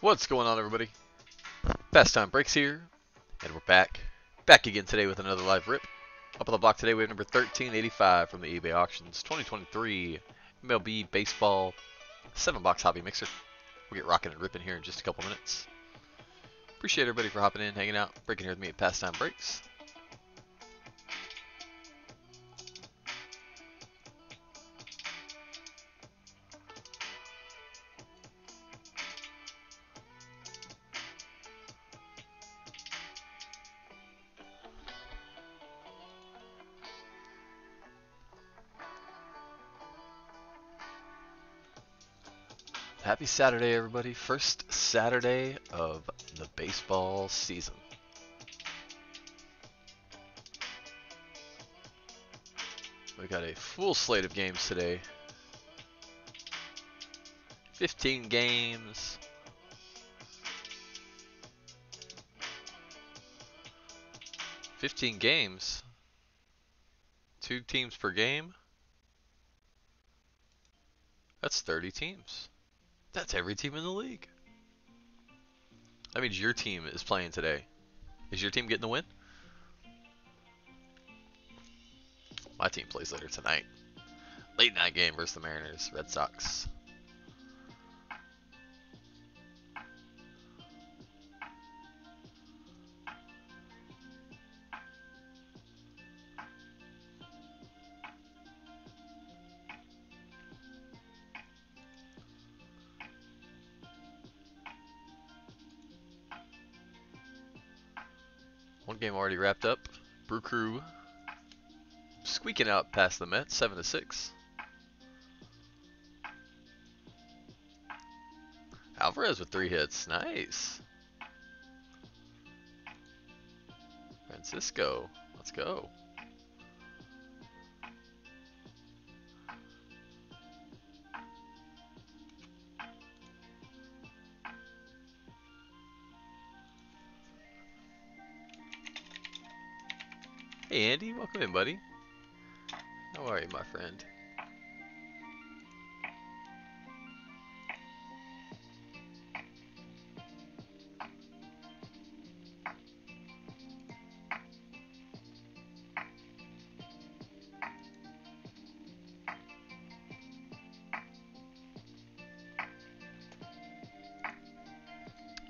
What's going on, everybody? Passtime Breaks here, and we're back. Back again today with another live rip. Up on the block today, we have number 1385 from the eBay Auctions 2023 MLB Baseball 7 box hobby mixer. We'll get rocking and ripping here in just a couple minutes. Appreciate everybody for hopping in, hanging out, breaking here with me at Passtime Breaks. Happy Saturday, everybody. First Saturday of the baseball season. We got a full slate of games today. 15 games. Fifteen games. Two teams per game. That's 30 teams. That's every team in the league. That means your team is playing today. Is your team getting the win? My team plays later tonight. Late night game versus the Mariners, Red Sox. Game already wrapped up. Brew Crew squeaking out past the Mets, seven to six. Alvarez with three hits, nice. Francisco, let's go. Hey Andy, welcome in, buddy. How are you, my friend?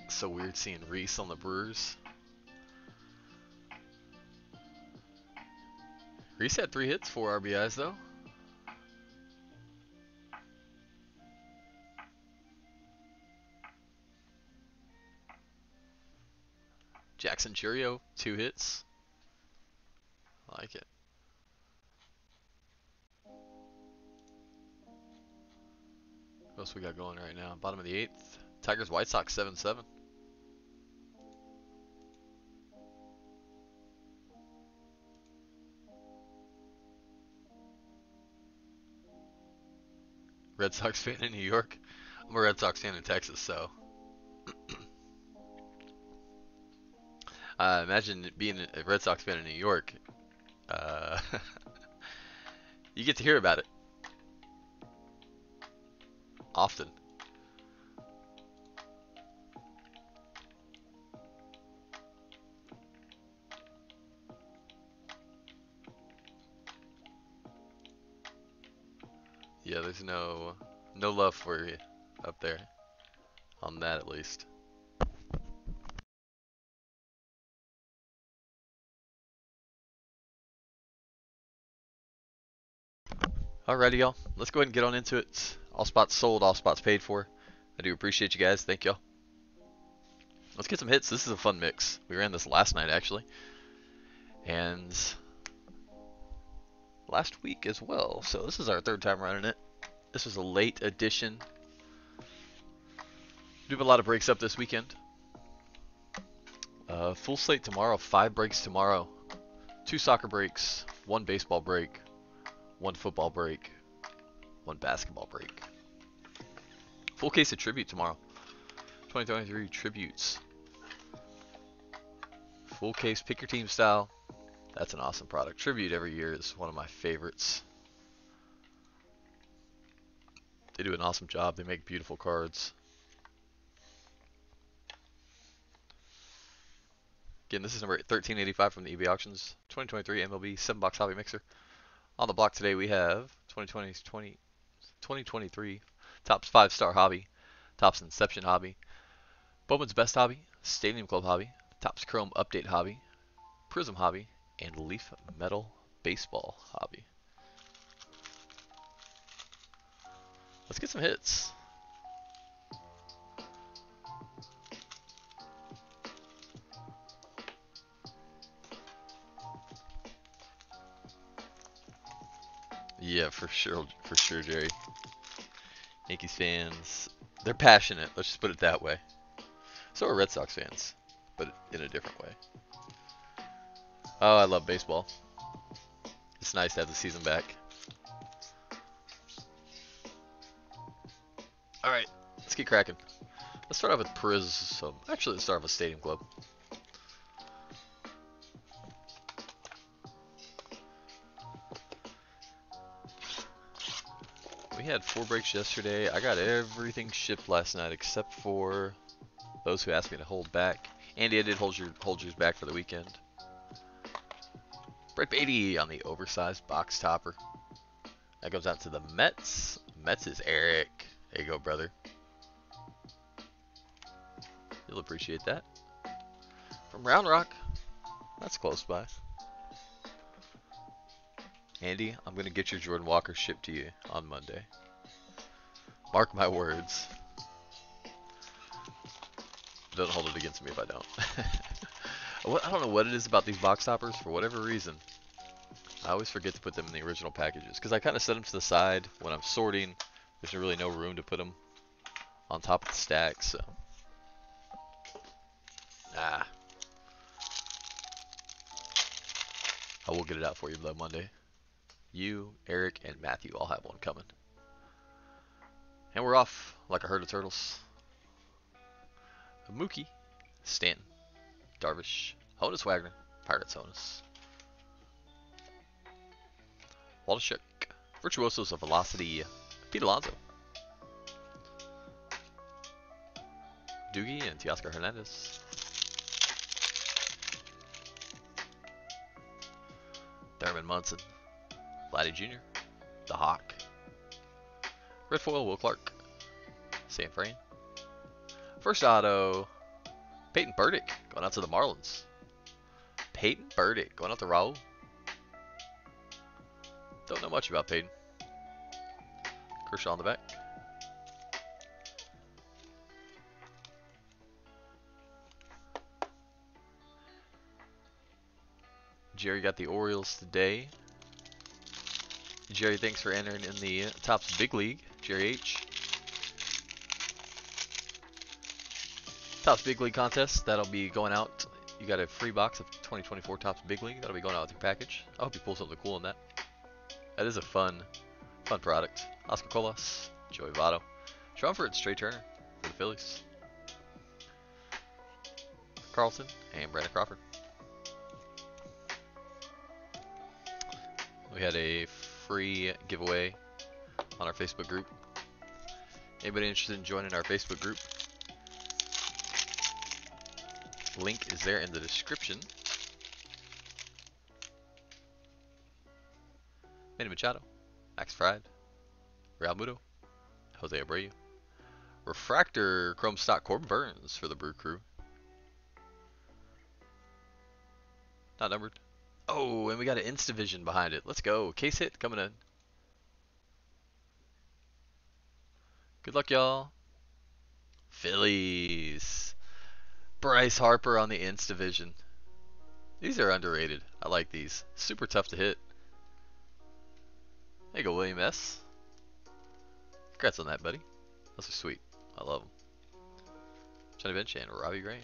So weird seeing Rhys on the Brewers. Rhys had three hits, four RBIs though. Jackson Chourio, two hits. Like it. What else we got going right now? Bottom of the eighth. Tigers White Sox 7 7. Red Sox fan in New York. I'm a Red Sox fan in Texas, so. uh, imagine being a Red Sox fan in New York. Uh, you get to hear about it often. There's no no love for you up there. On that at least. Alrighty y'all, let's go ahead and get on into it. All spots sold, all spots paid for. I do appreciate you guys, thank y'all. Let's get some hits, this is a fun mix. We ran this last night actually. And last week as well. So this is our third time running it. This was a late edition. Do have a lot of breaks up this weekend. Uh, full slate tomorrow, five breaks tomorrow. Two soccer breaks, one baseball break, one football break, one basketball break. Full case of tribute tomorrow. 2023 tributes. Full case, pick your team style. That's an awesome product. Tribute every year is one of my favorites. They do an awesome job. They make beautiful cards. Again, this is number 1385 from the eBay Auctions 2023 MLB 7 Box Hobby Mixer. On the block today, we have 2020, 20, 2023 Topps 5 Star Hobby, Topps Inception Hobby, Bowman's Best Hobby, Stadium Club Hobby, Topps Chrome Update Hobby, Prizm Hobby, and Leaf Metal Baseball Hobby. Let's get some hits. Yeah, for sure, for sure, Jerry. Yankees fans, they're passionate. Let's just put it that way. So are Red Sox fans, but in a different way. Oh, I love baseball. It's nice to have the season back. All right, let's get cracking. Let's start off with Prizm. Actually, let's start off with Stadium Club. We had four breaks yesterday. I got everything shipped last night except for those who asked me to hold back. Andy, I did hold your hold yours back for the weekend. Brett Baty on the oversized box topper. That goes out to the Mets. Mets is Eric. There you go, brother. You'll appreciate that. From Round Rock. That's close by. Andy, I'm going to get your Jordan Walker shipped to you on Monday. Mark my words. Don't hold it against me if I don't. I don't know what it is about these box toppers. For whatever reason, I always forget to put them in the original packages. Because I kind of set them to the side when I'm sorting. There's really no room to put them on top of the stack. So, ah. I will get it out for you though Monday. You, Eric, and Matthew all have one coming. And we're off like a herd of turtles. Mookie, Stanton, Darvish, Honus Wagner, Pirates Honus. Waldichuk, Virtuosos of Velocity, Pete Alonso. Doogie and Teoscar Hernandez. Thurman Munson. Vladdy Jr., The Hawk, Red Foil, Will Clark, Sam Fran. First auto, Peyton Burdick going out to the Marlins. Peyton Burdick going out to Raul. Don't know much about Peyton. Kershaw on the back. Jerry got the Orioles today. Jerry, thanks for entering in the Topps Big League. Jerry H. Topps Big League contest. That'll be going out. You got a free box of 2024 Topps Big League. That'll be going out with your package. I hope you pull something cool in that. That is a fun, fun product. Oscar Colas, Joey Votto, Shumford, Trea Turner for the Phillies. Carlton and Brandon Crawford. We had a free giveaway on our Facebook group. Anybody interested in joining our Facebook group? Link is there in the description. Manny Machado, Max Fried, Realmuto, Jose Abreu, Refractor Chrome Stock Corbin Burnes for the Brew Crew. Not numbered. Oh, and we got an Instavision behind it. Let's go. Case hit coming in. Good luck, y'all. Phillies. Bryce Harper on the Instavision. These are underrated. I like these. Super tough to hit. There you go, William S. Congrats on that, buddy. Those are sweet. I love them. Johnny Bench and Robbie Gray.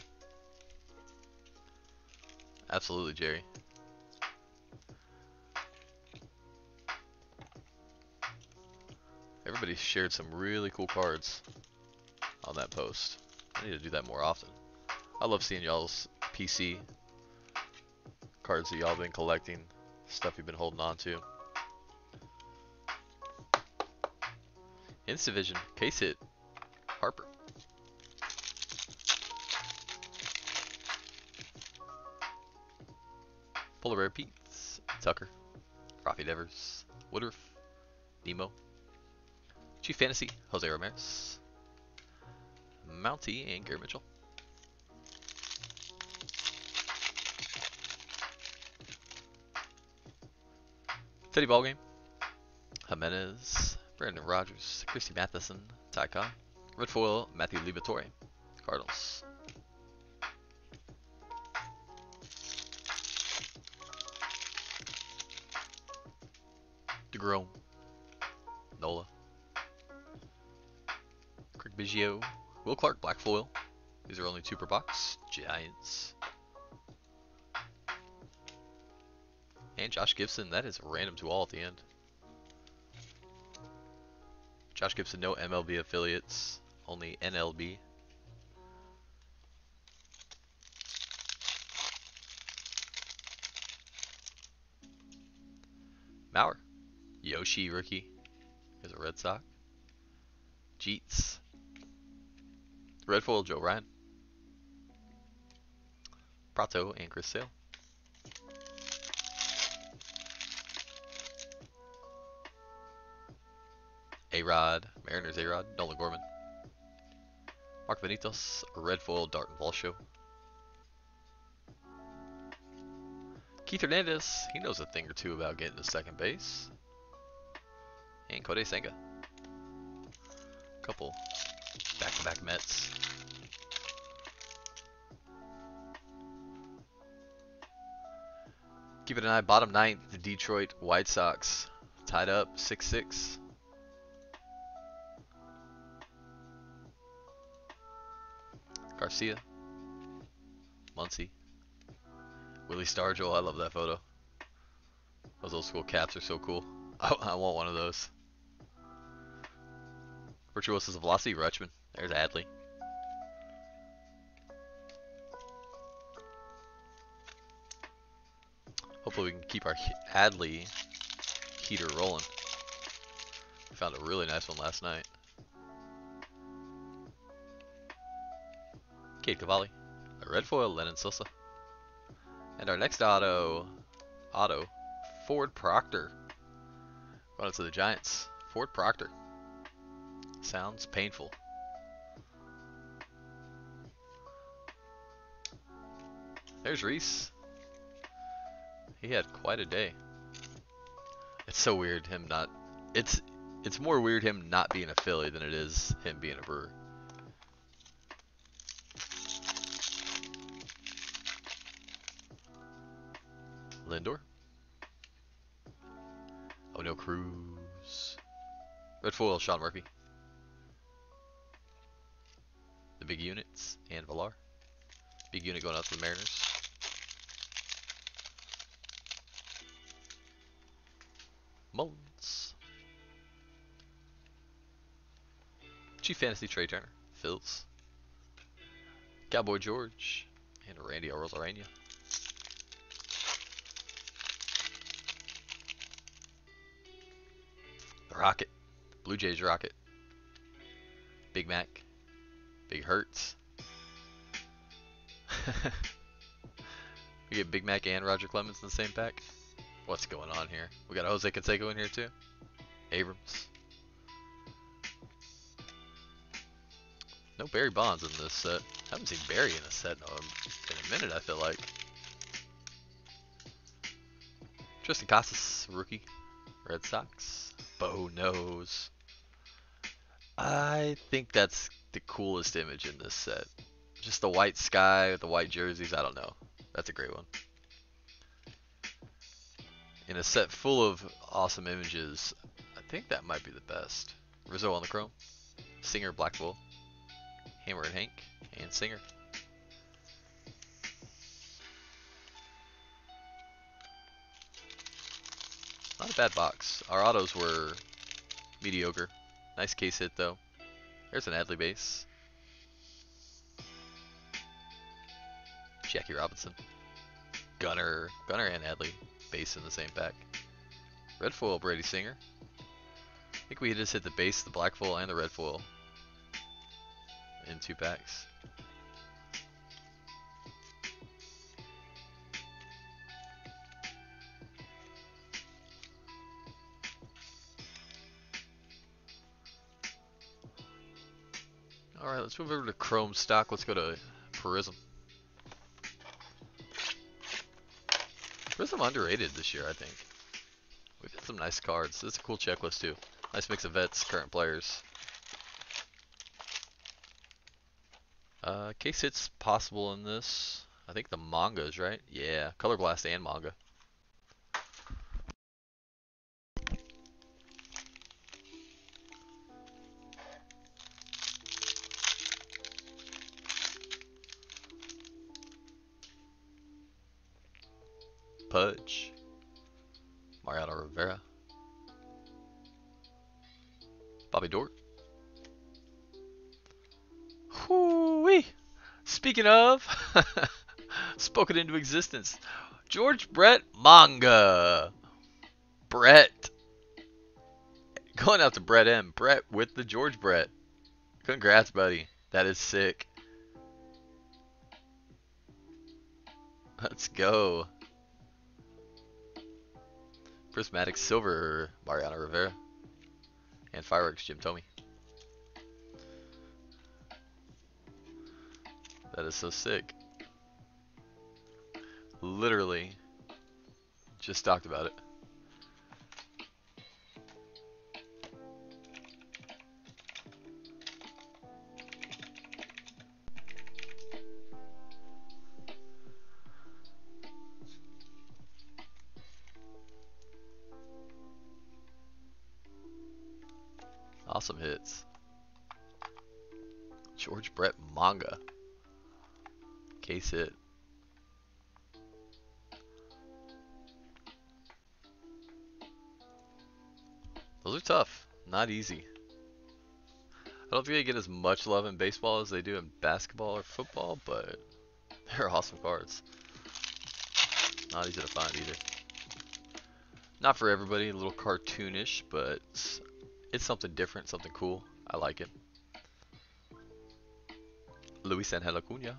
Absolutely, Jerry. Everybody shared some really cool cards on that post. I need to do that more often. I love seeing y'all's PC cards that y'all been collecting, stuff you've been holding on to. Instavision, case hit, Harper. Polar Bear Pete's, Tucker, Rafi Devers, Woodruff, Nemo, Chief Fantasy, Jose Ramirez, Mounty, and Gary Mitchell. Teddy Ballgame, Jimenez, Brandon Rogers, Christy Mathewson, Ty Cobb, Red Foil, Matthew Liberatore, Cardinals. DeGrom, Nola, Craig Biggio, Will Clark, Black Foil. These are only two per box. Giants. And Josh Gibson, that is random to all at the end. Josh Gibson, no MLB affiliates, only NLB. Mauer, Yoshi rookie, is a Red Sox. Jeets, Red Foil Joe Ryan, Prato and Chris Sale. A-Rod, Mariners A-Rod, Nolan Gorman. Mark Benitez, Red Foil, Dalton Varsho. Keith Hernandez, he knows a thing or two about getting to second base. And Kodai Senga. Couple back-to-back Mets. Keep it an eye, bottom ninth, the Detroit White Sox. Tied up 6-6. Garcia, Muncy, Willie Stargell. I love that photo. Those old school caps are so cool. I, I want one of those. Virtuosos of Velocity, Rutschman. There's Adley. Hopefully we can keep our Adley heater rolling. We found a really nice one last night. Cade Cavalli, a red foil Lenyn Sosa. And our next auto, auto, Ford Proctor. Going to the Giants, Ford Proctor. Sounds painful. There's Rhys. He had quite a day. It's so weird him not. It's it's more weird him not being a Philly than it is him being a Brewer. Lindor. Oh, no, Cruz. Red foil, Sean Murphy. The big units and Villar. Big unit going out to the Mariners. Mullins. Chief Fantasy Trea Turner. Phils. Cowboy George. And Randy Arozarena. Rocket. Blue Jays Rocket. Big Mac. Big Hertz. we get Big Mac and Roger Clemens in the same pack. What's going on here? We got Jose Canseco in here too. Abrams. No Barry Bonds in this set. I haven't seen Barry in a set in a, minute, I feel like. Triston Casas, rookie. Red Sox. Bo knows. I think that's the coolest image in this set. Just the white sky the white jerseys. I don't know. That's a great one. In a set full of awesome images, I think that might be the best. Rizzo on the chrome. Singer Black Bull. Hammer and Hank. And Singer. Not a bad box. Our autos were mediocre. Nice case hit though. There's an Adley base. Jackie Robinson. Gunnar. Gunnar and Adley base in the same pack. Red foil Brady Singer. I think we just hit the base, the black foil, and the red foil in two packs. Let's move over to Chrome stock. Let's go to Prizm. Prizm underrated this year, I think. We've got some nice cards. This is a cool checklist too. Nice mix of vets, current players. Uh, case hits possible in this. I think the mangas, right? Yeah, Color Blast and manga. Pudge. Mariano Rivera. Bobby Dort. Whoo-wee! Speaking of, spoken into existence, George Brett Manga. Brett. Going out to Brett M. Brett with the George Brett. Congrats, buddy. That is sick. Let's go. Prismatic Silver, Mariano Rivera. And Fireworks, Jim Thome. That is so sick. Literally, just talked about it. Awesome hits. George Brett manga. Case hit. Those are tough. Not easy. I don't think they get as much love in baseball as they do in basketball or football, but they're awesome cards. Not easy to find either. Not for everybody, a little cartoonish, but it's something different, something cool. I like it. Luis Angel Acuna.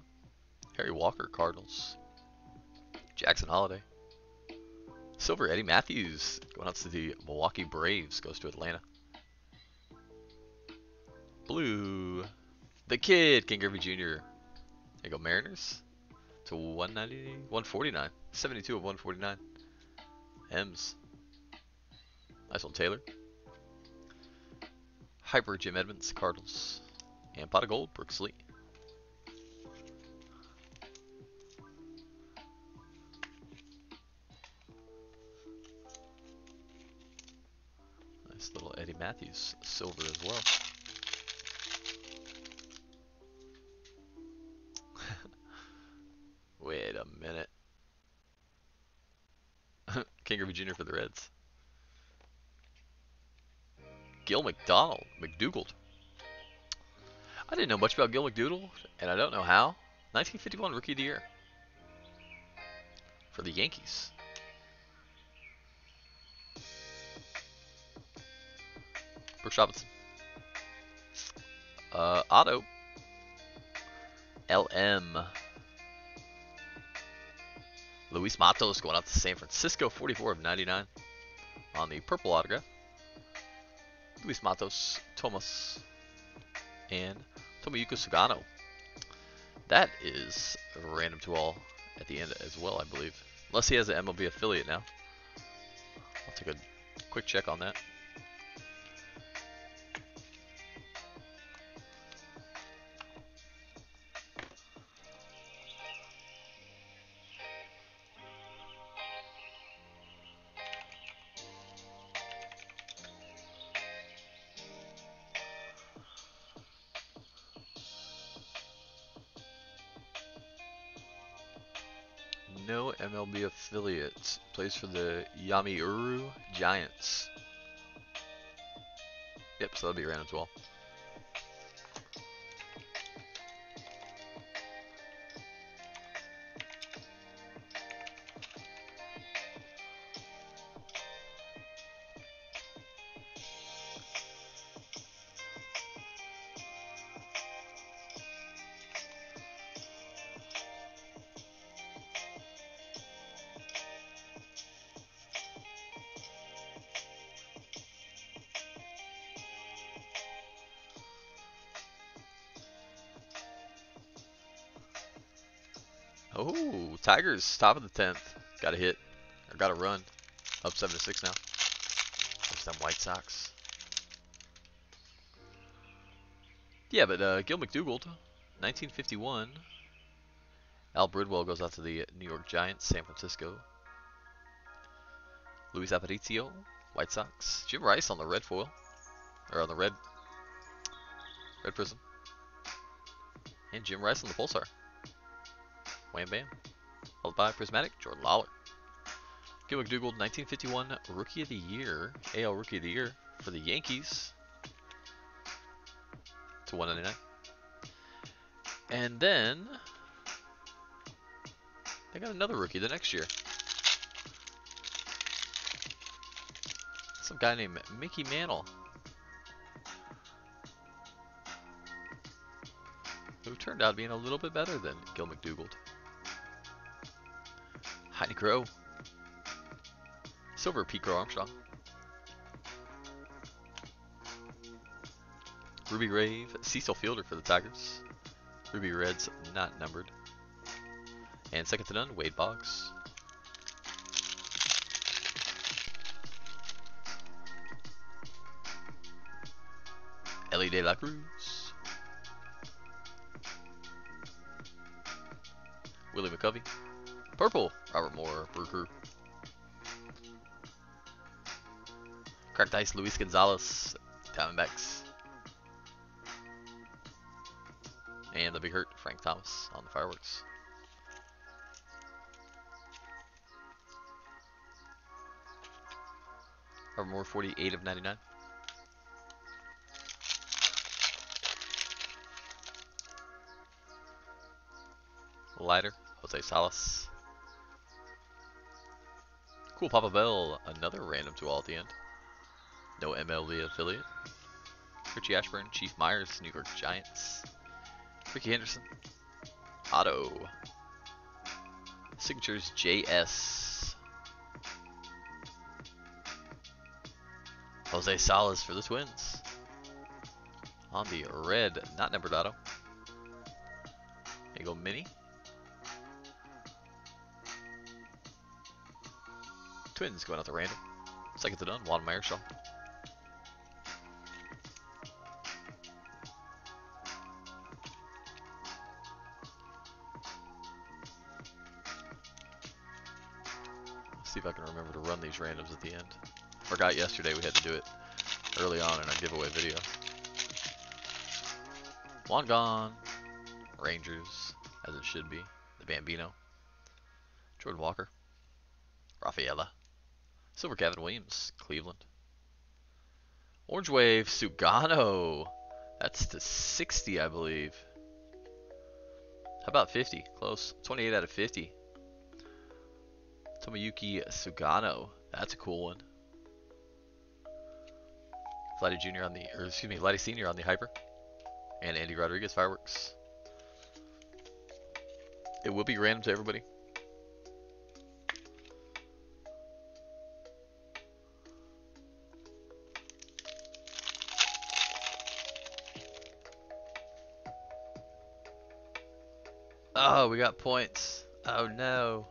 Harry Walker, Cardinals. Jackson Holliday. Silver, Eddie Mathews Going out to the Milwaukee Braves. Goes to Atlanta. Blue. The Kid, King Griffey Jr. There you go, Mariners. To 190, 149. 72 of 149. M's. Nice one, Taylor. Hyper Jim Edmonds, Cardinals. And pot of gold, Brooks Lee. Nice little Eddie Mathews silver as well. Wait a minute. King Griffey Jr. for the Reds. Gil McDonald, McDougald. I didn't know much about Gil McDougald, and I don't know how. 1951 Rookie of the Year for the Yankees. Brooks Robinson. Uh, auto. LM. Luis Matos going out to San Francisco, 44 of 99 on the purple autograph. Luis Matos, Thomas, and Tomoyuki Sugano. That is random to all at the end as well, I believe. Unless he has an MLB affiliate now. I'll take a quick check on that. Plays for the Yomiuri Giants. Yep, so that'll be random as well. Tigers, top of the 10th. Got a hit. Or got a run. Up 7 to 6 now. There's them White Sox. Yeah, but uh, Gil McDougald, 1951. Al Bridwell goes out to the New York Giants, San Francisco. Luis Aparicio, White Sox. Jim Rice on the red foil. Or on the red red prizm. And Jim Rice on the pulsar. Wham bam. By Prismatic, Jordan Lawlar. Gil McDougald, 1951 Rookie of the Year, AL Rookie of the Year for the Yankees. To 199. And then they got another rookie the next year. Some guy named Mickey Mantle. Who turned out being a little bit better than Gil McDougald. Heidi Crow. Silver Crow Armstrong. Ruby Rave, Cecil Fielder for the Tigers. Ruby Reds not numbered. And second to none, Wade Boggs. Elly De La Cruz. Willie McCovey. Purple, Robert Moore, Brew. Cracked Ice, Luis Gonzalez, Diamondbacks. And the Big Hurt, Frank Thomas on the fireworks. Robert Moore, 48 of 99. Lighter, Jose Salas. Cool Papa Bell, another random to all at the end. No MLB affiliate. Richie Ashburn, Chief Meyers, New York Giants. Rickey Henderson. Otto. Signatures JS. Jose Salas for the Twins. On the red, not numbered auto. There you go, Mini. Twins going out to random. Second to none, Juan Marichal. see if I can remember to run these randoms at the end. Forgot yesterday we had to do it early on in our giveaway video. Juan gone. Rangers, as it should be. The Bambino. Jordan Walker. Rafaela. Silver Kevin Williams, Cleveland. Orange Wave, Sugano. That's to 60, I believe. How about 50? Close. 28 out of 50. Tomoyuki Sugano. That's a cool one. Vladdy Jr. on the, or excuse me, Vladdy Sr. on the Hyper. And Andy Rodriguez Fireworks. It will be random to everybody. Oh, we got points. Oh no.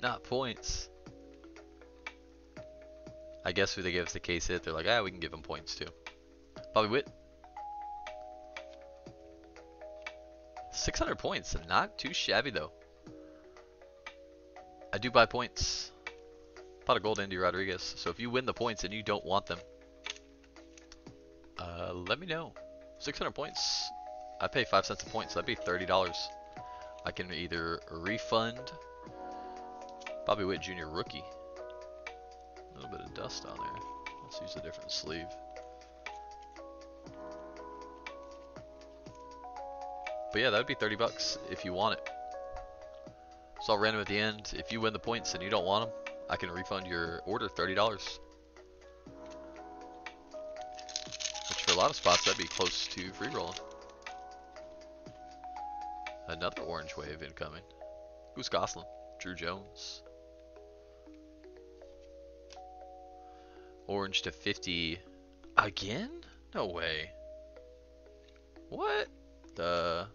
Not points. I guess who they give us the case hit, they're like, ah, we can give them points too. Bobby Witt. 600 points. Not too shabby though. I do buy points. Pot of gold, Andy Rodriguez. So if you win the points and you don't want them, uh, let me know. 600 points. I pay 5 cents a point, so that'd be $30. I can either refund Bobby Witt Jr. rookie. A little bit of dust on there. Let's use a different sleeve. But yeah, that would be 30 bucks if you want it. So I'll random at the end. If you win the points and you don't want them, I can refund your order $30. Which for a lot of spots, that'd be close to free rolling. Another orange wave incoming. Who's Goslin? Drew Jones. Orange to 50 again? No way. What the?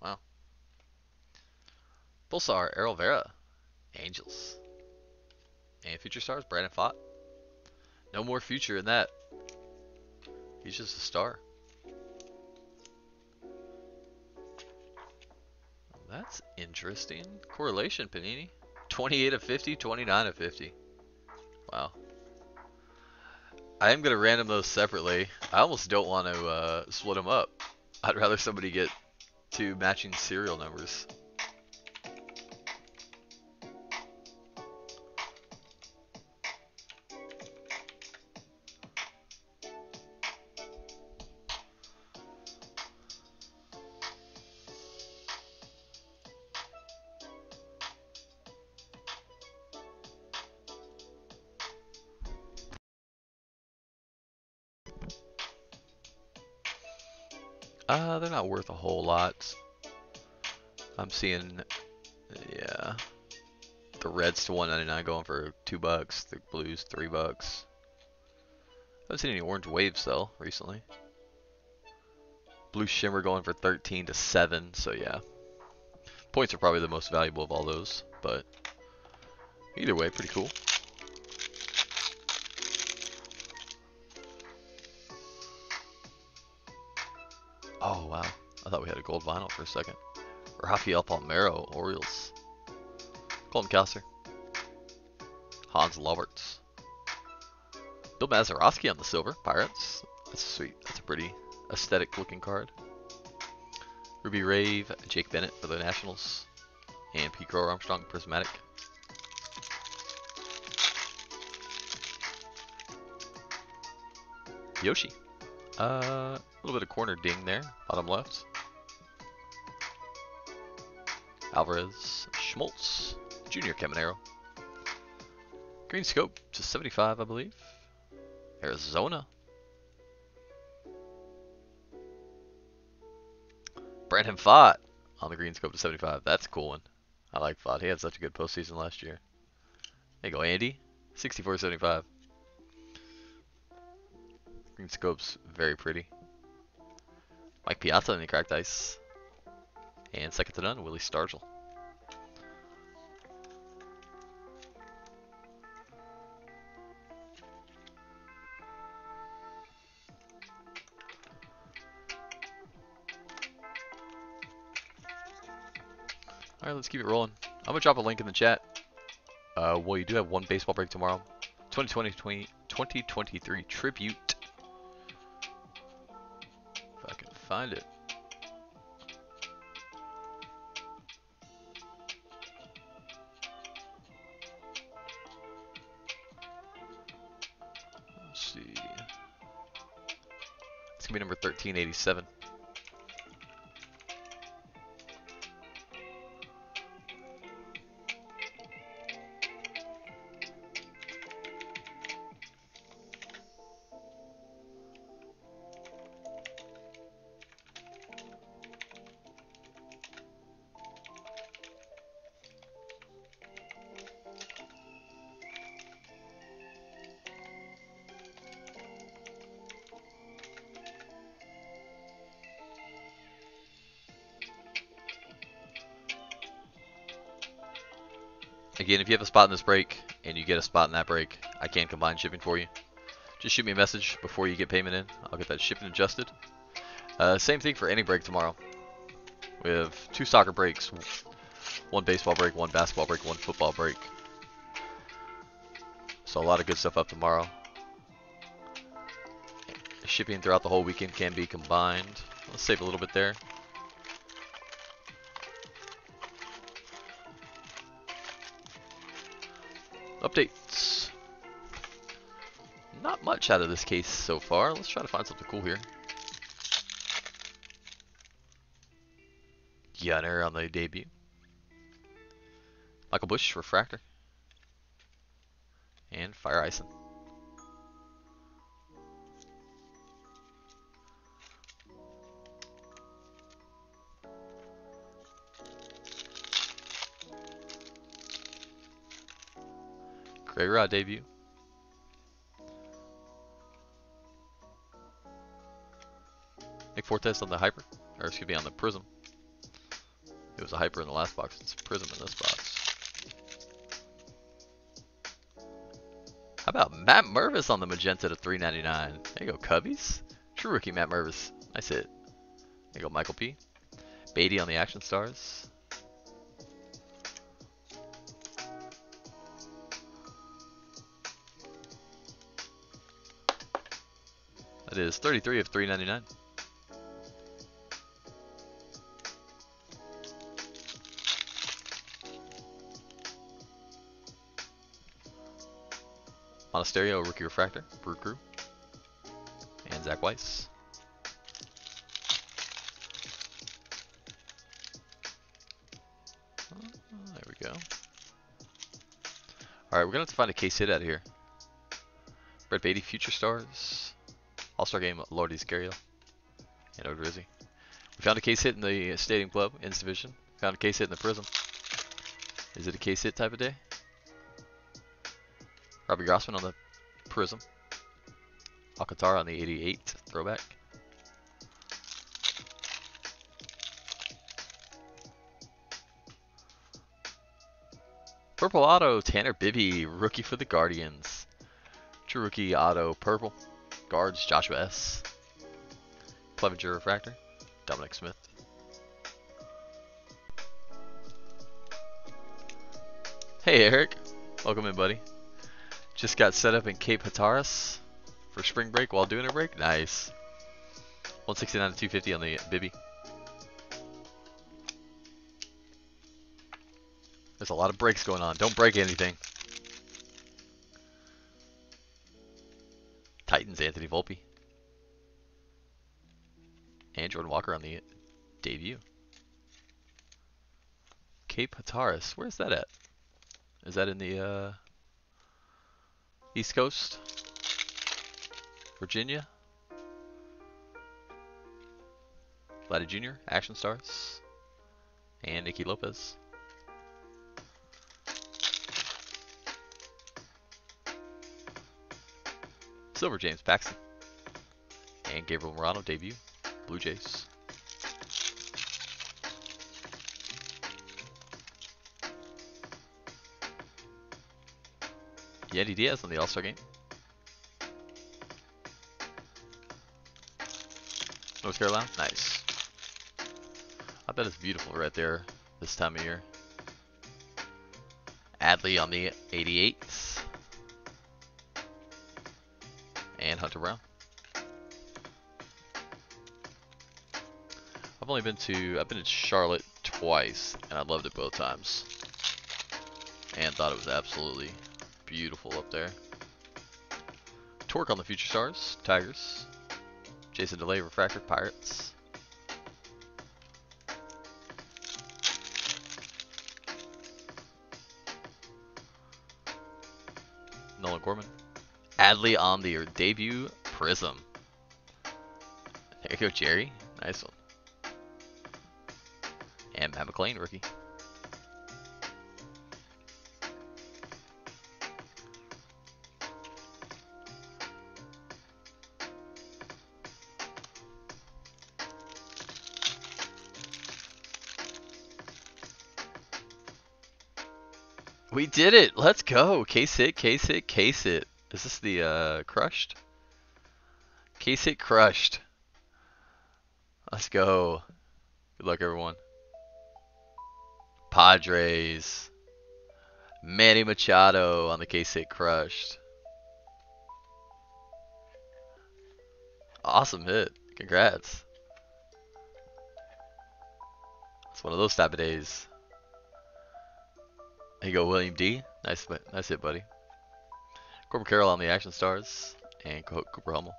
Wow. Pulsar, Errol Vera, Angels. And future stars, Brandon Pfaadt. No more future in that. He's just a star. That's interesting. Correlation, Panini. 28 of 50, 29 of 50. Wow. I am going to random those separately. I almost don't want to uh, split them up. I'd rather somebody get two matching serial numbers. Seeing, yeah, the reds to 199 going for two bucks. The blues three bucks. I haven't seen any orange waves though recently. Blue shimmer going for 13 to seven. So yeah, points are probably the most valuable of all those. But either way, pretty cool. Oh, wow. I thought we had a gold vinyl for a second. Rafael Palmeiro, Orioles. Colton Cowser. Hans Loberts. Bill Mazeroski on the silver, Pirates. That's sweet. That's a pretty aesthetic looking card. Ruby Rave, Jake Bennett for the Nationals. And Pete Crow Armstrong, Prismatic. Yoshi. Uh, a little bit of corner ding there, bottom left. Alvarez, Schmaltz, Junior Caminero. Green scope to 75, I believe. Arizona. Brandon Pfaadt on the green scope to 75. That's a cool one. I like Pfaadt. He had such a good postseason last year. There you go, Andy. 64.75. Green scope's very pretty. Mike Piazza in the cracked ice. And second to none, Willie Stargell. Alright, let's keep it rolling. I'm going to drop a link in the chat. Uh, well, you do have one baseball break tomorrow. 2020, 20, 2023 Tribute. If I can find it. 1987 Again, if you have a spot in this break and you get a spot in that break, I can combine shipping for you. Just shoot me a message before you get payment in. I'll get that shipping adjusted. Uh, same thing for any break tomorrow. We have two soccer breaks, one baseball break, one basketball break, one football break. So a lot of good stuff up tomorrow. Shipping throughout the whole weekend can be combined. Let's save a little bit there. Updates. Not much out of this case so far. Let's try to find something cool here. Gunnar on the debut. Michael Busch, Refractor. And Fire Ison. Greg Rod debut. Nick Fortes on the Hyper, or excuse me, on the Prizm. It was a hyper in the last box. It's a prizm in this box. How about Matt Mervis on the magenta to 399? There you go, Cubbies. True rookie Matt Mervis. Nice hit. There you go, Michael P. Beatty on the action stars. That is 33 of 399. Monasterio, Rookie Refractor, Brew Crew, and Zach Weiss. Uh, there we go. Alright, we're going to have to find a case hit out of here. Brett Baty, Future Stars, All-Star Game, Lourdes Gurriel, and Odorizzi. We found a case hit in the Stadium Club, in this division. Found a case hit in the Prizm. Is it a case hit type of day? Robbie Grossman on the Prizm. Alcantara on the 88 throwback. Purple Auto, Tanner Bibee, rookie for the Guardians. True rookie auto, purple. Guards, Joshua S. Clevenger Refractor, Dominic Smith. Hey Eric, welcome in buddy. Just got set up in Cape Hatteras for spring break while doing a break. Nice. 169 to 250 on the Bibee. There's a lot of breaks going on. Don't break anything. Titans, Anthony Volpe. And Jordan Walker on the debut. Cape Hatteras. Where's that at? Is that in the uh, East Coast? Virginia? Vladdy Jr., Action Stars, and Nicky Lopez. Silver James Paxton, and Gabriel Moreno debut, Blue Jays. Yandy Diaz on the All-Star game. North Carolina? Nice. I bet it's beautiful right there this time of year. Adley on the 88s. Hunter Brown. I've only been to, I've been to Charlotte twice, and I loved it both times. And thought it was absolutely beautiful up there. Torque on the Future Stars, Tigers. Jason Delay, Refractor, Pirates. Adley on the debut Prizm. There you go, Jerry. Nice one. And Matt McLain, rookie. We did it! Let's go! Case it, case it, case hit. Is this the uh, crushed? Case hit crushed. Let's go. Good luck, everyone. Padres. Manny Machado on the case hit crushed. Awesome hit. Congrats. It's one of those type of days. There you go, William D. Nice, nice hit, buddy. Corbin Carroll on the Action Stars, and Cooper Hummel.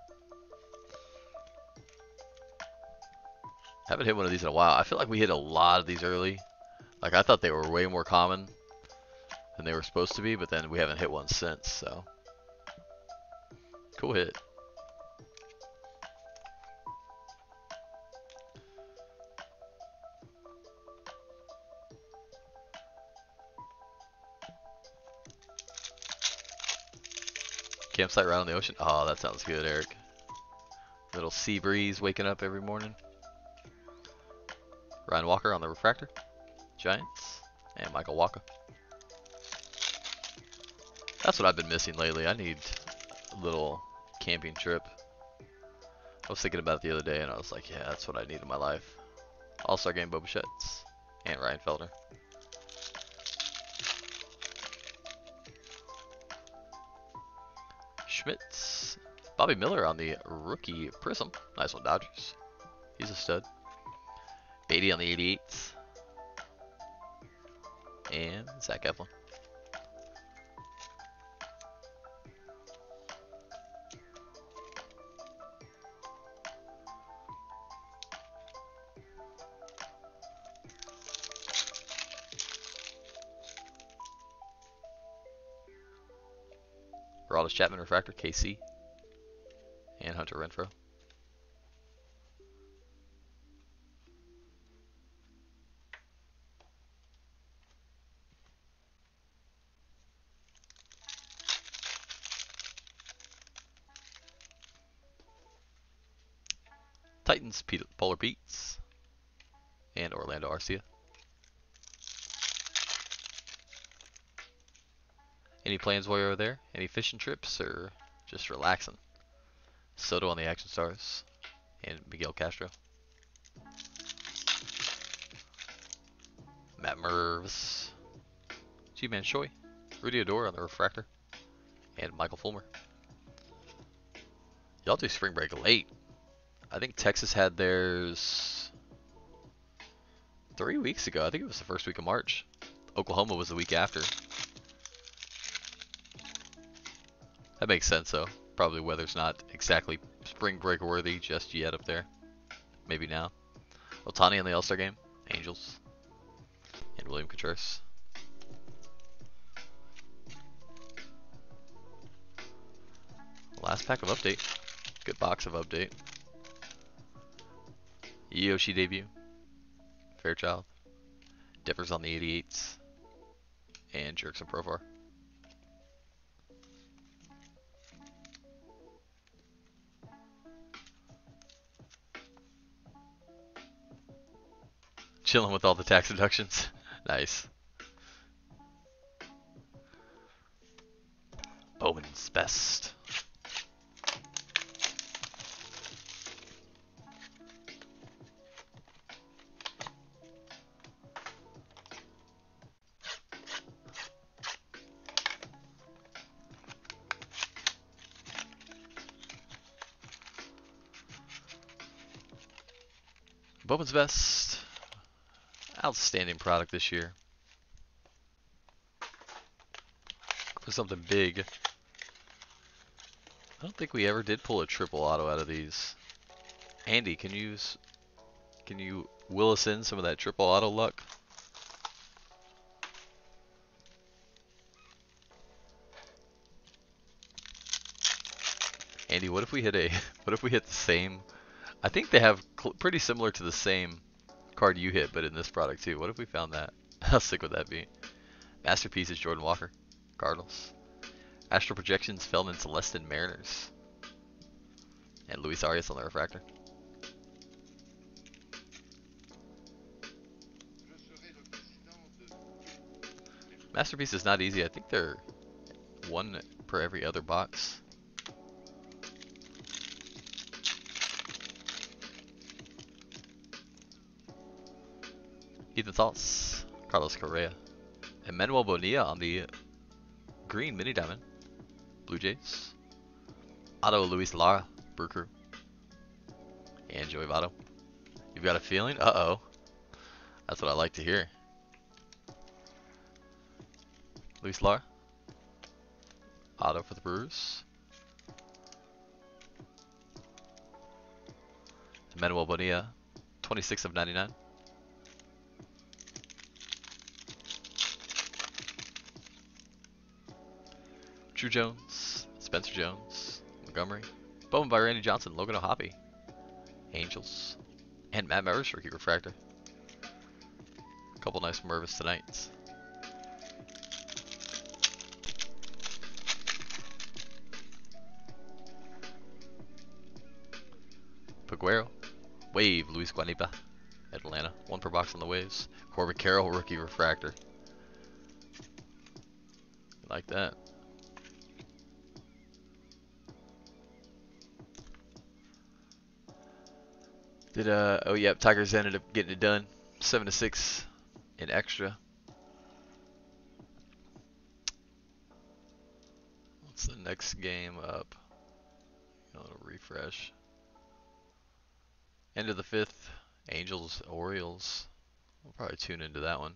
Haven't hit one of these in a while. I feel like we hit a lot of these early. Like I thought they were way more common than they were supposed to be, but then we haven't hit one since. So cool hit. Campsite right on the ocean. Oh, that sounds good, Eric. Little sea breeze waking up every morning. Ryan Walker on the refractor. Giants, and Michael Walker. That's what I've been missing lately. I need a little camping trip. I was thinking about it the other day and I was like, yeah, that's what I need in my life. All-Star Game Bo Bichette's and Ryan Felder. Schmitz. Bobby Miller on the rookie Prizm. Nice one, Dodgers. He's a stud. Baty on the 88s. And Zach Eflin. Chapman Refractor, KC. And Hunter Renfroe. Titans, Polar Beats, and Orlando Arcia. Any plans while you're over there? Any fishing trips or just relaxing? Soto on the Action Stars and Miguel Castro. Matt Mervs, Ji-Man Choi. Rudy Odor on the Refractor. And Michael Fulmer. Y'all do spring break late. I think Texas had theirs three weeks ago. I think it was the first week of March. Oklahoma was the week after. That makes sense though. Probably weather's not exactly spring break worthy just yet up there. Maybe now. Ohtani in the All-Star game. Angels. And William Contreras. Last pack of update. Good box of update. Yoshi debut. Fairchild. Dippers on the 88s. And Jurickson Profar. Chilling with all the tax deductions. nice. Bowman's best. Bowman's best. Outstanding product this year. For something big. I don't think we ever did pull a triple auto out of these. Andy, can you can you will us in some of that triple auto luck? Andy, what if we hit a what if we hit the same I think they have pretty similar to the same card you hit, but in this product too. What if we found that? How sick would that be? Masterpiece is Jordan Walker, Cardinals. Astral Projections, Felnin Celesten, Mariners. And Luis Arias on the refractor. Masterpiece is not easy. I think they're one per every other box. Ethan Thoughts, Carlos Correa, Enmanuel Bonilla on the green mini diamond, Blue Jays, Otto Luis Lara, Brew Crew, and Joey Votto. You've got a feeling? Uh-oh. That's what I like to hear. Luis Lara, Otto for the Brewers. Enmanuel Bonilla, 26 of 99. Jones, Spencer Jones, Montgomery, Bowman by Randy Johnson, Logan O'Hoppe, Angels, and Matt Mervis rookie refractor. A couple nice Mervis tonight. Peguero, Wave, Luis Guanipa, Atlanta. One per box on the waves. Corbin Carroll, rookie refractor. Like that. Did uh oh yep, Tigers ended up getting it done. Seven to six in extra. What's the next game up? A little refresh. End of the fifth. Angels, Orioles. We'll probably tune into that one.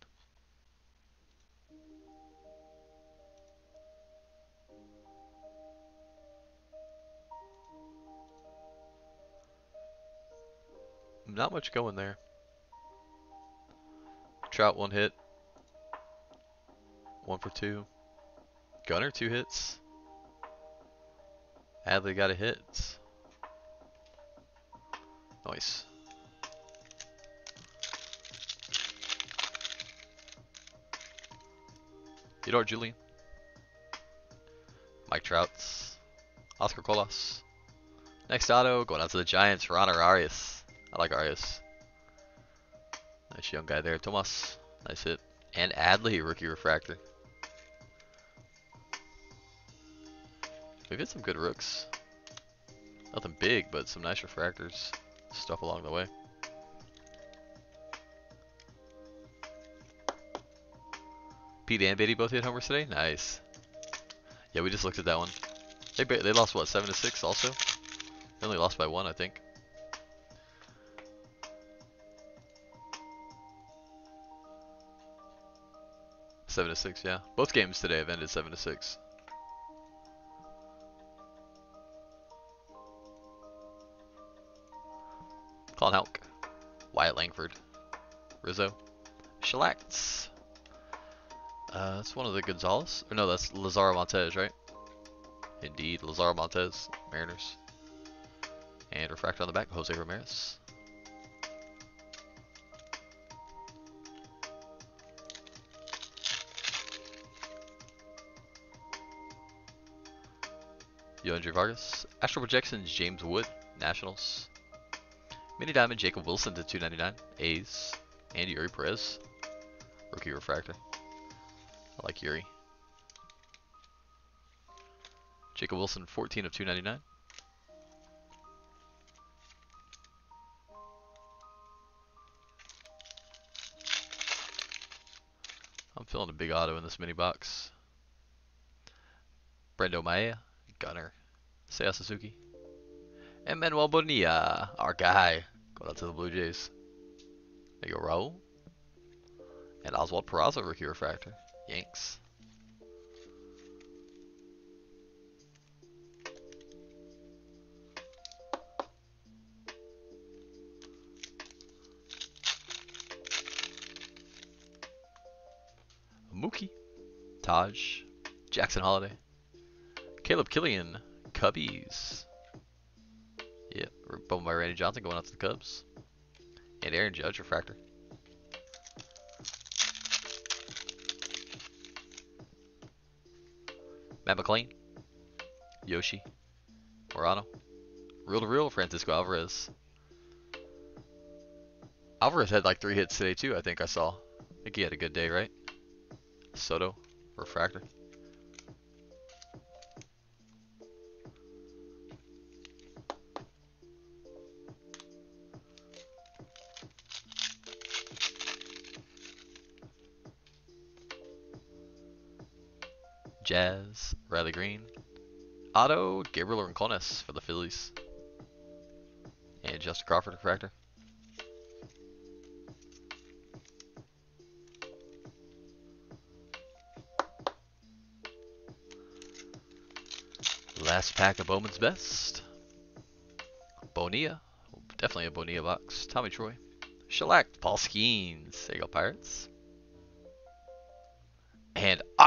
Not much going there. Trout one hit. One for two. Gunnar two hits. Adley got a hit. Nice. Theodore Julian. Mike Trouts. Oscar Colas. Next auto, going out to the Giants, Rayner Arias. I like Arias. Nice young guy there. Tomas. Nice hit. And Adley, rookie refractor. We've had some good rooks. Nothing big, but some nice refractors. Stuff along the way. Pete and Baty both hit homers today? Nice. Yeah, we just looked at that one. They they lost what, seven to six also? They only lost by one, I think. Seven to six, yeah. Both games today have ended seven to six. Colin Houck, Wyatt Langford, Rizzo, Shellax. Uh, that's one of the Gonzalez. Or no, that's Lazaro Montes, right? Indeed, Lazaro Montes, Mariners. And refractor on the back, Jose Ramirez. Yoandre Vargas. Astral Projections, James Wood, Nationals. Mini Diamond, Jacob Wilson to 299. A's. And Yuri Perez. Rookie Refractor. I like Yuri. Jacob Wilson, 14 of 299. I'm feeling a big auto in this mini box. Brendo Maia, Gunnar, Seiya Suzuki, and Manuel Bonilla, our guy, going out to the Blue Jays. There you go, Raul. And Oswald Peraza, rookie refractor. Yanks. Mookie, Taj, Jackson Holliday, Caleb Killian, Cubbies. Yep, bummed by Randy Johnson going out to the Cubs. And Aaron Judge, Refractor. Matt McLain, Yoshi, Moreno, Real to Real, Francisco Alvarez. Alvarez had like three hits today too, I think I saw. I think he had a good day, right? Soto, Refractor. Jazz, Riley Greene. Otto, Gabriel Rincones for the Phillies. And Justin Crawford, Refractor. Last pack of Bowman's Best. Bonilla. Definitely a Bonilla box. Tommy Troy. Shellac. Paul Skenes. There you go, Pirates.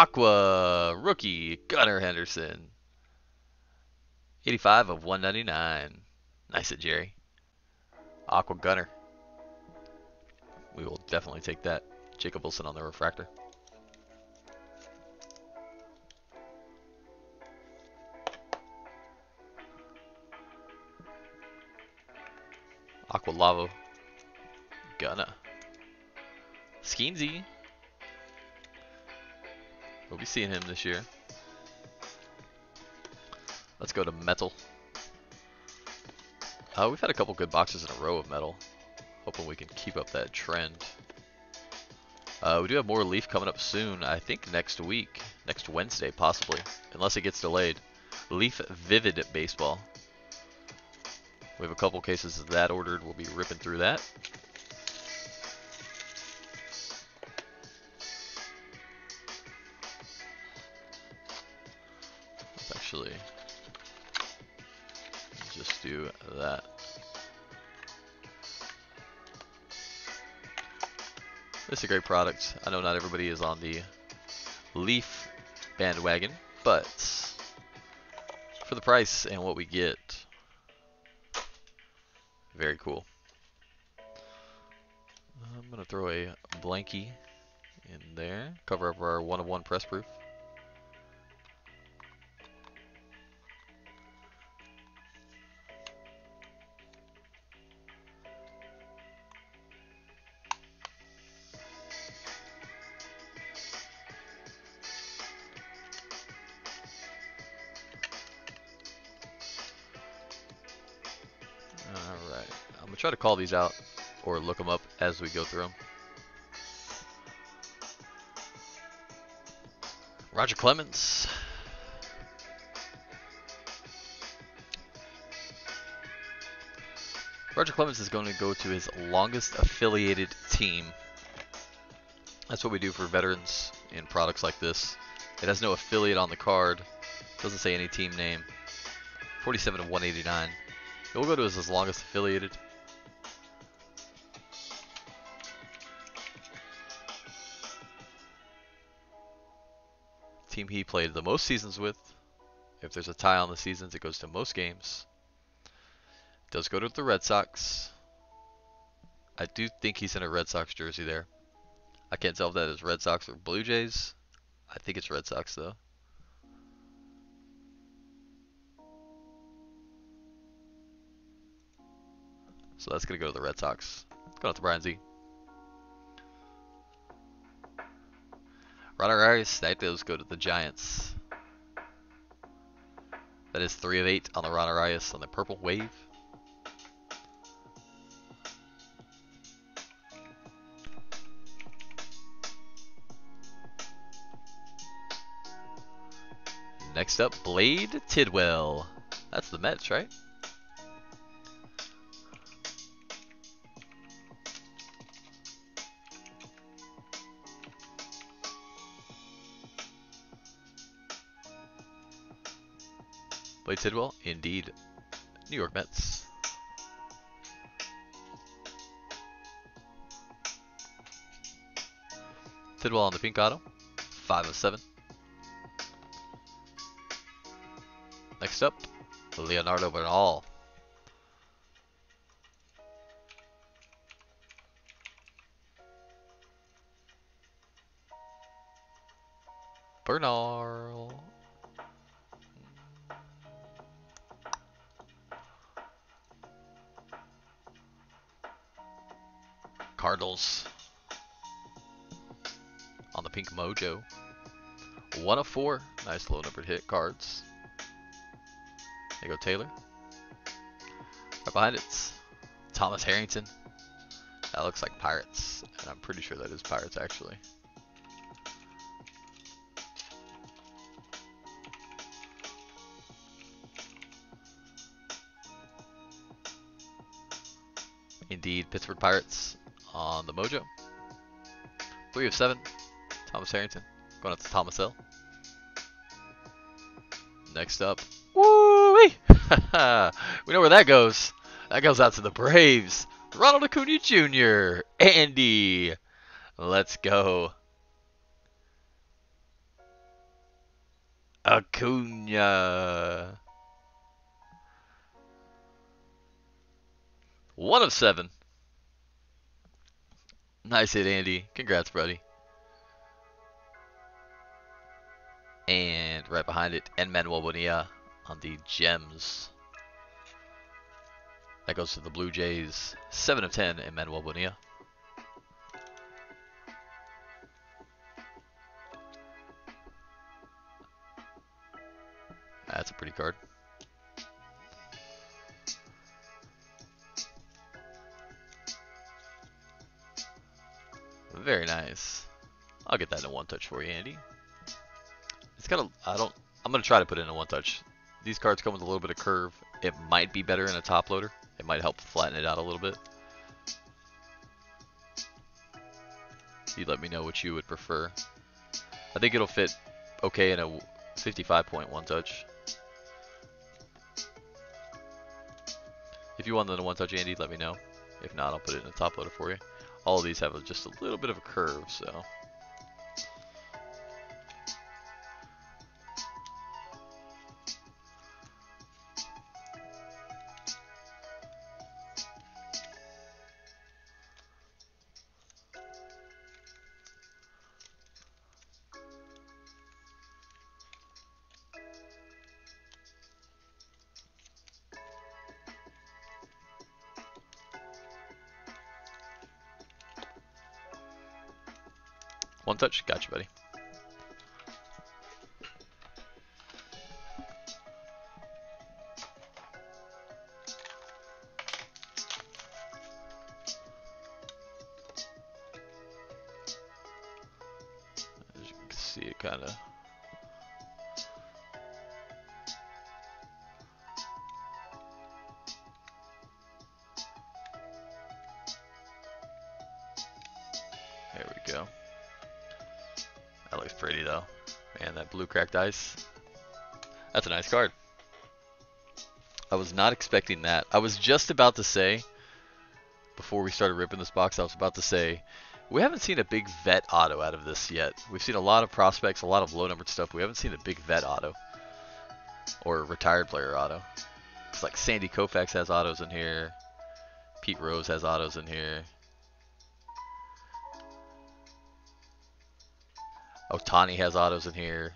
Aqua. Rookie. Gunnar Henderson. 85 of 199. Nice at Jerry. Aqua Gunnar. We will definitely take that. Jacob Wilson on the refractor. Aqua Lavo. gonna. Skeensy. We'll be seeing him this year. Let's go to metal. Uh, we've had a couple good boxes in a row of metal. Hoping we can keep up that trend. Uh, we do have more Leaf coming up soon. I think next week. Next Wednesday, possibly. Unless it gets delayed. Leaf Vivid Baseball. We have a couple cases of that ordered. We'll be ripping through that. Is a great product. I know not everybody is on the Leaf bandwagon, but for the price and what we get, very cool. I'm going to throw a blankie in there, cover up our one of one press proof. Call these out or look them up as we go through them. Roger Clemens. Roger Clemens is going to go to his longest affiliated team. That's what we do for veterans in products like this. It has no affiliate on the card. Doesn't say any team name. 47 to 189. We'll go to his longest affiliated. Team he played the most seasons with. If there's a tie on the seasons, it goes to most games. Does go to the Red Sox. I do think he's in a Red Sox jersey there. I can't tell if that is Red Sox or Blue Jays. I think it's Red Sox though. So that's going to go to the Red Sox. Going out to Brian Z. Arias, that does go to the Giants. That is 3 of 8 on the Ron Arias on the purple wave. Next up, Blade Tidwell. That's the Mets, right? Tidwell, indeed. New York Mets. Tidwell on the pink auto, 5 of 7. Next up, Leonardo Bernal. Bernal. Cardinals on the pink mojo. One of four. Nice low numbered hit cards. There you go, Taylor. Right behind it's Thomas Harrington. That looks like Pirates, and I'm pretty sure that is Pirates actually. Indeed, Pittsburgh Pirates on the Mojo. Three of seven. Thomas Harrington. Going out to Thomas L. Next up. Woo! we know where that goes. That goes out to the Braves. Ronald Acuna Jr. Andy. Let's go. Acuna. One of seven. Nice hit, Andy. Congrats, buddy. And right behind it, and Manuel Bonilla on the gems. That goes to the Blue Jays. 7 of 10, and Manuel Bonilla. That's a pretty card. Very nice. I'll get that in one touch for you, Andy. It's got a. I don't. I'm gonna try to put it in a one touch. These cards come with a little bit of curve. It might be better in a top loader. It might help flatten it out a little bit. You let me know what you would prefer. I think it'll fit okay in a 55.1 touch. If you want the one touch Andy, let me know. If not, I'll put it in a top loader for you. All these have just a little bit of a curve, so. Touch? Gotcha, buddy. That blue cracked ice. That's a nice card. I was not expecting that. I was just about to say, before we started ripping this box, I was about to say, we haven't seen a big vet auto out of this yet. We've seen a lot of prospects, a lot of low numbered stuff. We haven't seen a big vet auto. Or retired player auto. It's like Sandy Koufax has autos in here. Pete Rose has autos in here. Ohtani has autos in here.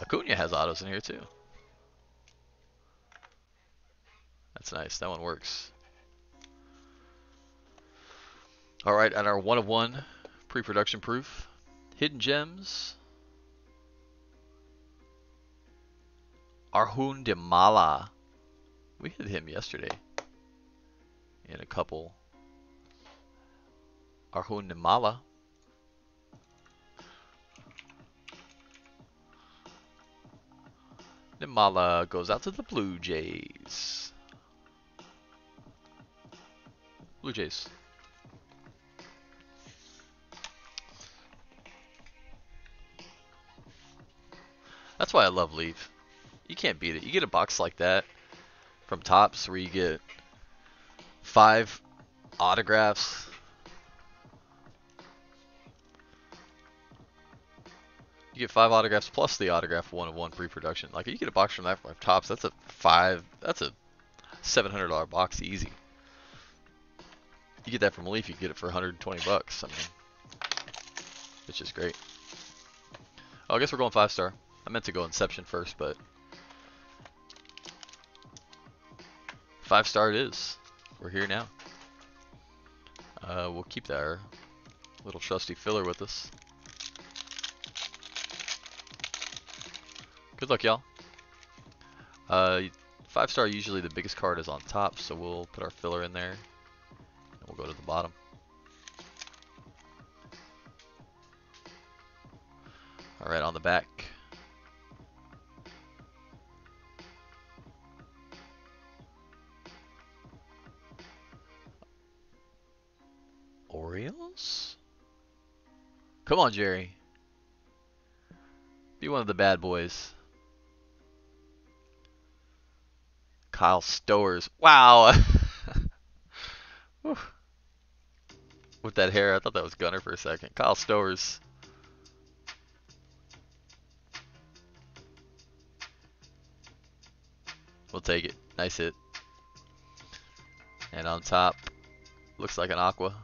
Acuna has autos in here too. That's nice. That one works. All right, at our one of one pre-production proof, hidden gems. Arjun Nimmala. We hit him yesterday in a couple. Arjun Nimmala. Nimmala goes out to the Blue Jays. Blue Jays. That's why I love Leaf. You can't beat it. You get a box like that from Topps where you get five autographs. You get five autographs plus the autograph one of one pre-production. Like you get a box from that Topps, that's a five. That's a seven hundred dollar box easy. You get that from Leaf, you get it for 120 bucks. I mean, it's just great. Oh, I guess we're going five star. I meant to go Inception first, but five star it is. We're here now. Uh, we'll keep that little trusty filler with us. Good luck, y'all. Uh, five star usually the biggest card is on top, so we'll put our filler in there, and we'll go to the bottom. All right, on the back. Orioles? Come on, Jerry. Be one of the bad boys. Kyle Stowers. Wow. With that hair, I thought that was Gunnar for a second. Kyle Stowers. We'll take it. Nice hit. And on top, looks like an aqua.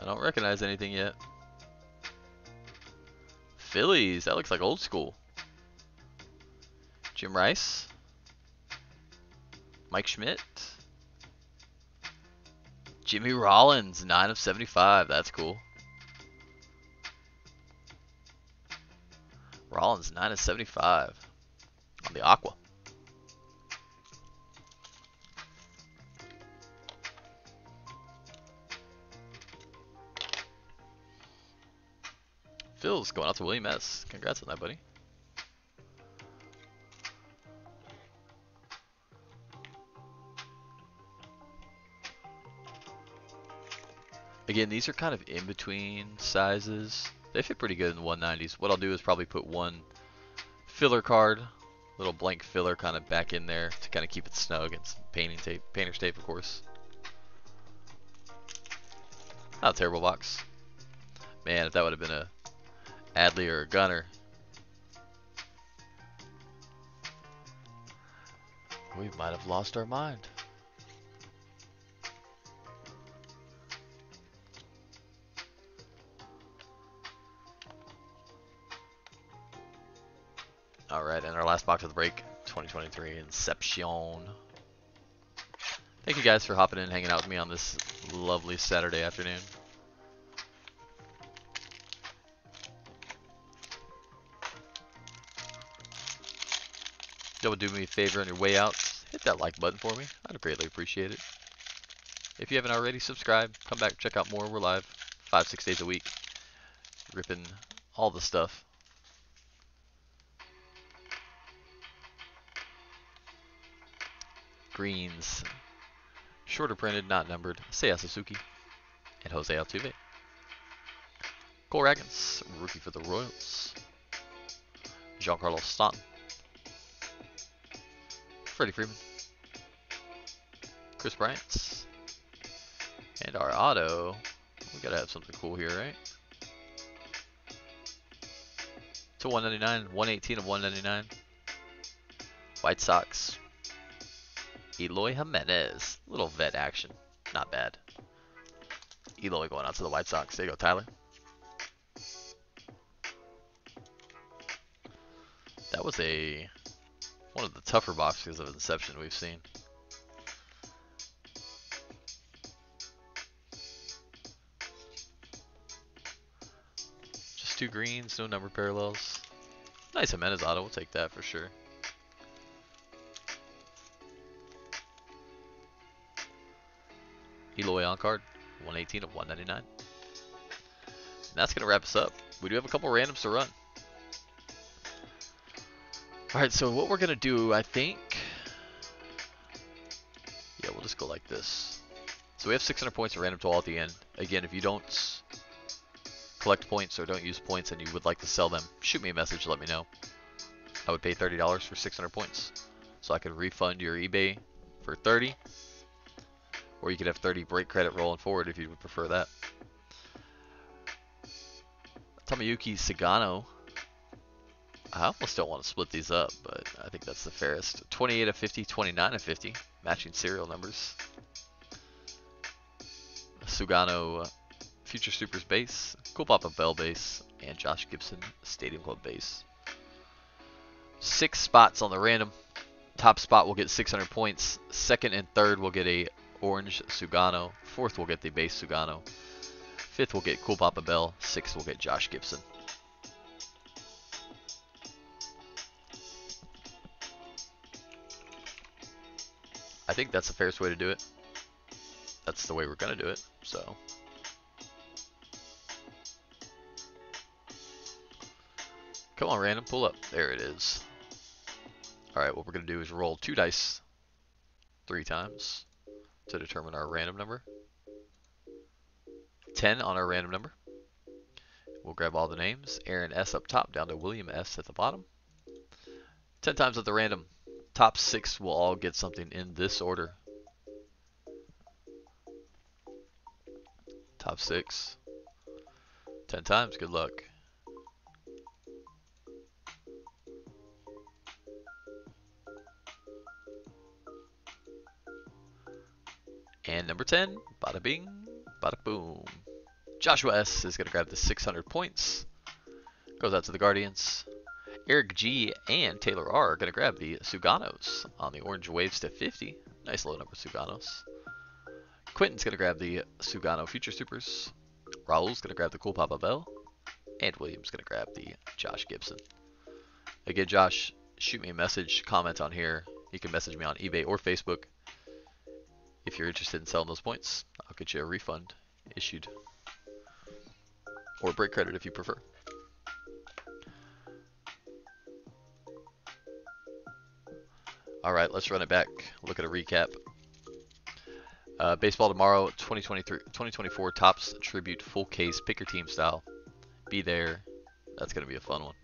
I don't recognize anything yet. Phillies, that looks like old school. Jim Rice. Mike Schmidt. Jimmy Rollins, 9 of 75. That's cool. Rollins, 9 of 75 on the Aqua. Royals going out to William S. Congrats on that, buddy. Again, these are kind of in between sizes. They fit pretty good in the 190s. What I'll do is probably put one filler card, little blank filler kind of back in there to kind of keep it snug and some painting tape, painter's tape of course. Not a terrible box. Man, if that would have been a Adley or a Gunnar. We might have lost our mind. Alright, and our last box of the break, 2023 Inception. Thank you guys for hopping in and hanging out with me on this lovely Saturday afternoon. Y'all would do me a favor on your way out, hit that like button for me. I'd greatly appreciate it. If you haven't already, subscribe. Come back, check out more. We're live five, six days a week, ripping all the stuff. Greens. Shorter printed, not numbered. Seiya Suzuki. And Jose Altuve. Cole Ragans, rookie for the Royals. Giancarlo Stanton. Freddie Freeman. Kris Bryant. And our auto. We gotta have something cool here, right? To 199, 118 of 199. White Sox. Eloy Jimenez. Little vet action. Not bad. Eloy going out to the White Sox. There you go, Tyler. That was a one of the tougher boxes of Inception we've seen. Just two greens, no number parallels. Nice Jimenez auto, we'll take that for sure. Eloy on card, 118 of 199. And that's going to wrap us up. We do have a couple randoms to run. Alright, so what we're going to do, I think... Yeah, we'll just go like this. So we have 600 points of random toll at the end. Again, if you don't collect points or don't use points and you would like to sell them, shoot me a message, let me know. I would pay $30 for 600 points. So I could refund your eBay for 30 or you could have 30 break credit rolling forward if you would prefer that. Tomoyuki Sugano. I almost don't want to split these up, but I think that's the fairest. 28 of 50, 29 of 50. Matching serial numbers. Sugano uh, Future Supers base. Cool Papa Bell base. And Josh Gibson Stadium Club base. Six spots on the random. Top spot will get 600 points. Second and third will get a Orange Sugano. Fourth will get the base Sugano. Fifth will get Cool Papa Bell. Sixth will get Josh Gibson. I think that's the fairest way to do it. That's the way we're going to do it, so. Come on, random, pull up. There it is. Alright, what we're going to do is roll two dice three times to determine our random number. 10 on our random number. We'll grab all the names. Aaron S. up top down to William S. at the bottom. 10 times at the random. Top 6 will all get something in this order. Top 6. 10 times. Good luck. And number 10, bada bing, bada boom. Joshua S. is going to grab the 600 points. Goes out to the Guardians. Eric G. and Taylor R. are going to grab the Suganos on the Orange Waves to 50. Nice low number Suganos. Quentin's going to grab the Sugano Future Supers. Raul's going to grab the Cool Papa Bell. And William's going to grab the Josh Gibson. Again, Josh, shoot me a message, comment on here. You can message me on eBay or Facebook. If you're interested in selling those points, I'll get you a refund issued. Or break credit if you prefer. All right, let's run it back. Look at a recap. Uh, baseball tomorrow, 2023, 2024 Topps Tribute Full Case, pick your team style. Be there. That's going to be a fun one.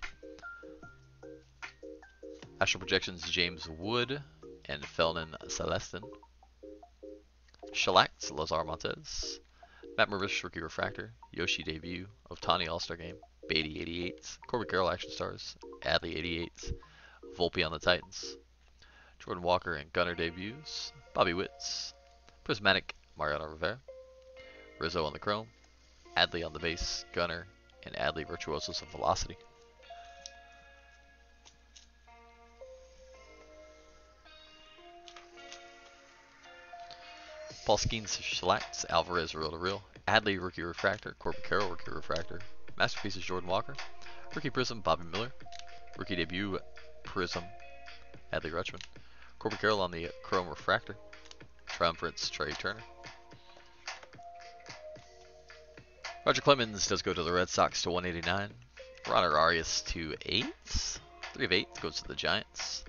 Astral Projections, James Wood and Felnin Celesten. Shellacked, Lazaro Montes. Matt Mervis, Rookie Refractor. Yoshi Debut. Ohtani All-Star Game. Baty 88. Corbin Carroll Action Stars. Adley 88. Volpe on the Titans. Jordan Walker and Gunnar debuts. Bobby Witts. Prismatic Mariano Rivera. Rizzo on the Chrome. Adley on the base. Gunnar, And Adley Virtuosos of Velocity. Paul Skenes Shellacked, Alvarez Real to Real, Adley Rookie Refractor, Corbin Carroll Rookie Refractor, Masterpieces Jordan Walker, Rookie Prizm Bobby Miller, Rookie Debut Prizm Adley Rutschman, Corbin Carroll on the Chrome Refractor, Triumphants Trea Turner. Roger Clemens does go to the Red Sox to 189. Rayner Arias to 8. 3 of 8 goes to the Giants.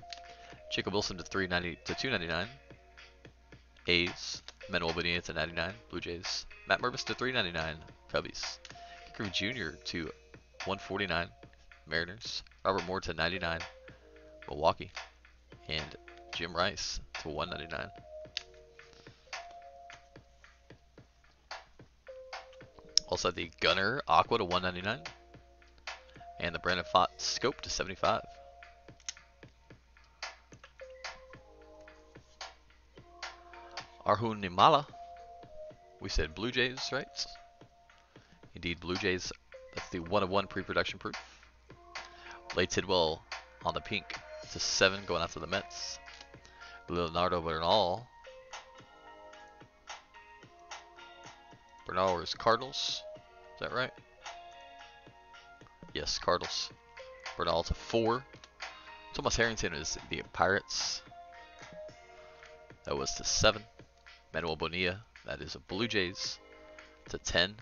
Jacob Wilson to 390 to 299. A's. Manuel Bonilla to 99. Blue Jays. Matt Mervis to 399. Cubbies. Griffey Jr. to 149. Mariners. Robert Moore to 99. Milwaukee. And Jim Rice to 199. Also the Gunnar Aqua to 199. And the Brandon Pfaadt Scope to 75. Arjun Nimmala. We said Blue Jays, right? Indeed, Blue Jays. That's the one of one pre-production proof. Blade Tidwell on the pink to seven, going after the Mets. Leonardo Bernal. Bernal is Cardinals. Is that right? Yes, Cardinals. Bernal to four. Thomas Harrington is the Pirates. That was to seven. Manuel Bonilla, that is a Blue Jays, to 10.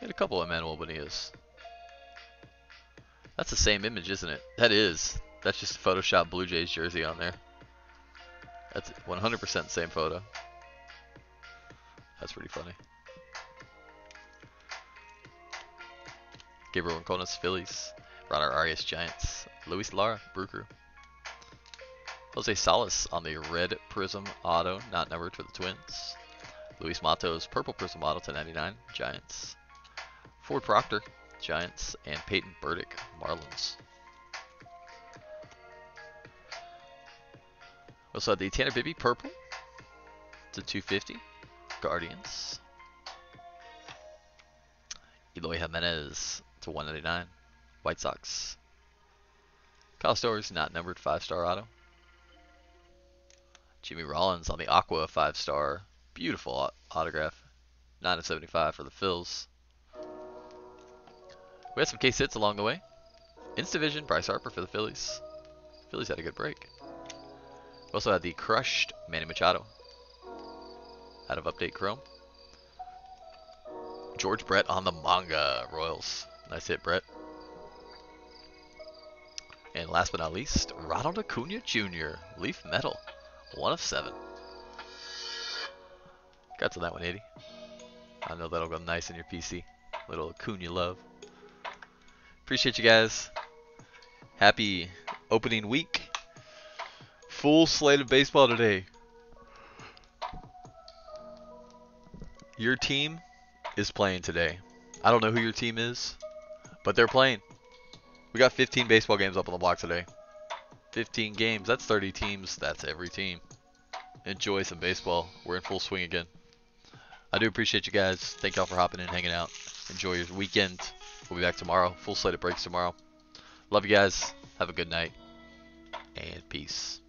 Hit a couple of Manuel Bonillas. That's the same image, isn't it? That is. That's just Photoshop Blue Jays jersey on there. That's 100% same photo. That's pretty funny. Gabriel Rincones, Phillies. Rayner Arias, Giants. Luis Lara, Brew. Jose Salas on the red prizm auto, not numbered for the Twins. Luis Matos, purple prizm auto to 99, Giants. Ford Proctor, Giants, and Peyton Burdick, Marlins. Also the Tanner Bibee purple to 250, Guardians. Eloy Jimenez to 199, White Sox. Kyle Stowers, not numbered, 5-star auto. Jimmy Rollins on the Aqua 5-star. Beautiful autograph. 9 of 75 for the Phils. We had some case hits along the way. Instavision, Bryce Harper for the Phillies. Phillies had a good break. We also had the crushed Manny Machado. Out of Update Chrome. George Brett on the manga Royals. Nice hit, Brett. And last but not least, Ronald Acuna Jr. Leaf Metal. One of seven. Got to that 180. I know that'll go nice in your PC. Little Acuna love. Appreciate you guys. Happy opening week. Full slate of baseball today. Your team is playing today. I don't know who your team is, but they're playing. We got 15 baseball games up on the block today. 15 games, that's 30 teams, that's every team. Enjoy some baseball. We're in full swing again. I do appreciate you guys. Thank y'all for hopping in, hanging out. Enjoy your weekend. We'll be back tomorrow. Full slate of breaks tomorrow. Love you guys. Have a good night. And peace.